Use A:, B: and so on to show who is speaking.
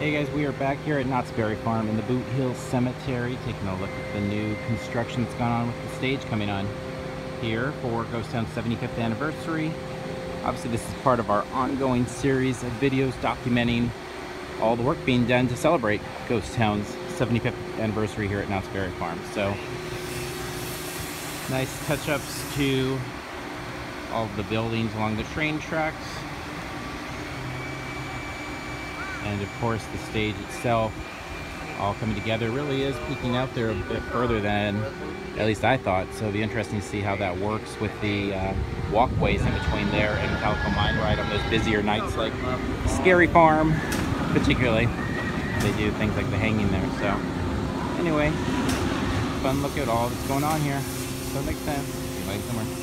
A: Hey guys, we are back here at Knott's Berry Farm in the Boot Hill Cemetery, taking a look at the new construction that's gone on with the stage coming on here for Ghost Town's 75th anniversary. Obviously, this is part of our ongoing series of videos documenting all the work being done to celebrate Ghost Town's 75th anniversary here at Knott's Berry Farm. So, nice touch-ups to all the buildings along the train tracks and of course the stage itself all coming together really is peeking out there a bit further than at least I thought. So it'll be interesting to see how that works with the uh, walkways in between there and Calico Mine Ride on those busier nights like Scary Farm particularly. They do things like the hanging there so. Anyway fun look at all that's going on here. So time see you somewhere